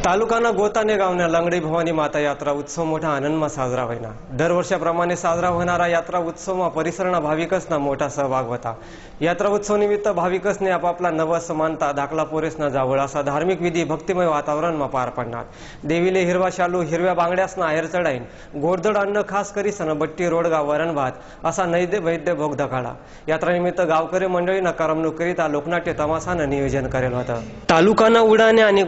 तालुकाना गोताने गावना लंगडी भवानी माता यात्रा उत्सव मोठा आनंदमा साजरा व्हायना. दरवर्षाप्रमाणे साजरा होणारा यात्रा उत्सवमा परिसरना भाविकसना मोठा सहभाग होता यात्रा उत्सव निमित्त भाविकसने आपापला नवस मानता धाकला पोरेसना जावळ असा धार्मिक विधी भक्तिमय वातावरणमा पार पडणार. देवीले हिरवा शालू हिरव्या बांगड्यासना आहेर चढाईन. गोडधड अन्न खास करीसन बट्टी रोडगा वरण भात असा नैद्य वैद्य भोग धकाळा यात्रानिमित्त गावकरी मंडळीनं करमणूक करिता लोकनाट्य तमासानं नियोजन करेल होतं तालुकाना उडाने आणि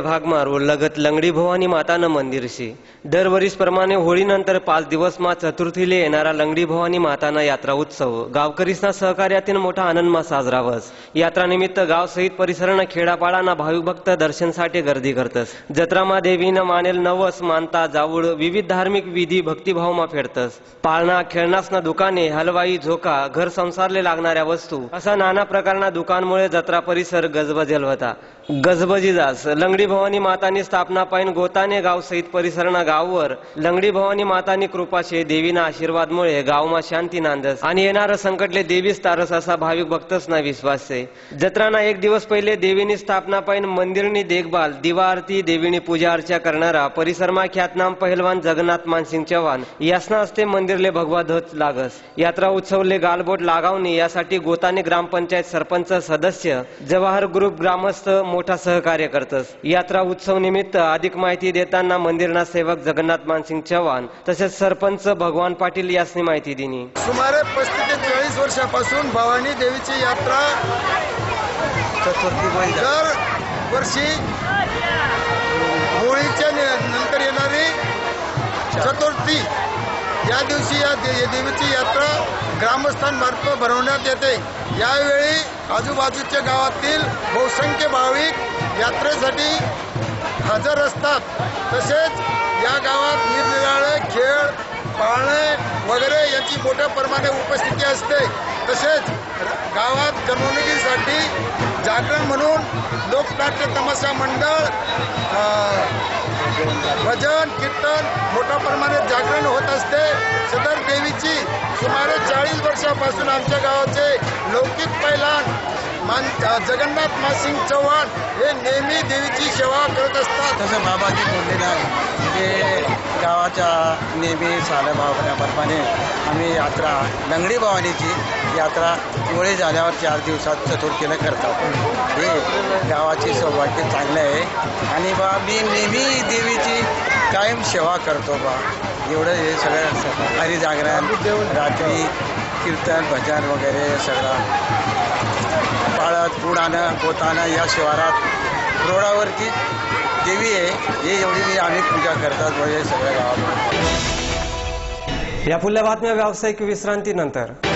गोताने गावना लगत लंगडी भवानी मातानं मंदिर शे दरवर्षीप्रमाणे होळीनंतर पाच दिवस मा चतुर्थीले येणारा लंगडी भवानी माताना यात्रा उत्सव. गावकरीसना सहकार्यातील मोठा आनंदमा साजरा वस यात्रा गाव सहित परिसरानं खेडापाडाना भाविक भक्त दर्शनसाठी गर्दी करतस. जत्रामा देवीनं मानेल नवस मानता जावूळ विविध धार्मिक विधी भक्तिभावमा फेडतस. पाळणा खेळणासना दुकाने हलवाई झोका घर संसारले लागणाऱ्या वस्तू असा नाना प्रकारना दुकानमुळे जत्रा परिसर गजबजेल होता गजबजी जास लंगडी भवानी मातानी स्थापना पाहिन गोताने गाव सहित परिसरणा गाववर. लंगडी भवानी मातानी कृपाशे देवीना आशीर्वादमुळे गावमा शांती नांदस. आणि येणारं संकटले देवीच तारस असा भाविक भक्तच ना विश्वास आहे जत्राना एक दिवस पहिले देवीनी स्थापना पाहिन मंदिरनी देखभाल दिवा आरती देवीनी पूजा अर्चा करणारा परिसरमा ख्यातनाम पहिलवान जगन्नाथ मानसिंग चव्हाण. यासना असते मंदिरले भगवा ध्वज लागस. यात्रा उत्सवले गालबोट लागावणी यासाठी गोताने ग्रामपंचायत सरपंच सदस्य जवाहर ग्रुप ग्रामस्थ मोठा सहकार्य करतस. या यात्रा उत्सव निमित्त अधिक माहिती देताना मंदिरना सेवक जगन्नाथ मानसिंग चव्हाण तसेच सरपंच भगवान पाटील यासनी माहिती दिली. सुमारे पस्तीस ते चाळीस वर्षापासून भवानी देवीची यात्रा दर वर्षी होळीच्या नंतर येणारी चतुर्थी या दिवशी या दे- देवीची यात्रा ग्रामस्थांमार्फत भरवण्यात येते. यावेळी आजूबाजूच्या गावातील बहुसंख्य भाविक यात्रेसाठी हजर असतात. तसेच या गावात निरनिराळे खेळ पाळणे वगैरे यांची मोठ्या प्रमाणे उपस्थिती असते. तसेच गावात करमणुकीसाठी जागरण म्हणून लोकनाट्य तमाशा मंडळ भजन कीर्तन मोठ्या प्रमाणात जागरण होत असते. सदर देवीची सुमारे चाळीस वर्षापासून आमच्या गावाचे लौकिक पैलान मान जगन्नाथ मासिंग चव्हाण हे नेहमी देवीची सेवा करत असतात. तसं बाबाजी बोललेलं आहे. गावाच्या नेहमी सालभावण्याप्रमाणे आम्ही यात्रा लंगडी भवानीची यात्रा दिवाळी झाल्यावर चार दिवसात चतुर्थीला करतात. हे गावाचे सौभाग्य चांगलं आहे. आणि बा मी नेहमी देवीची कायम सेवा करतो बा. एवढं हे सगळं हरिजागरण रात्री कीर्तन भजन वगैरे सगळं. पाळत पुडानं पोतानं या शिवारात रोडावरती देवी आहे. हे एवढी मी आम्ही पूजा करतात म्हणजे सगळ्या गावात. या पुढल्या बातम्या व्यावसायिक विश्रांतीनंतर.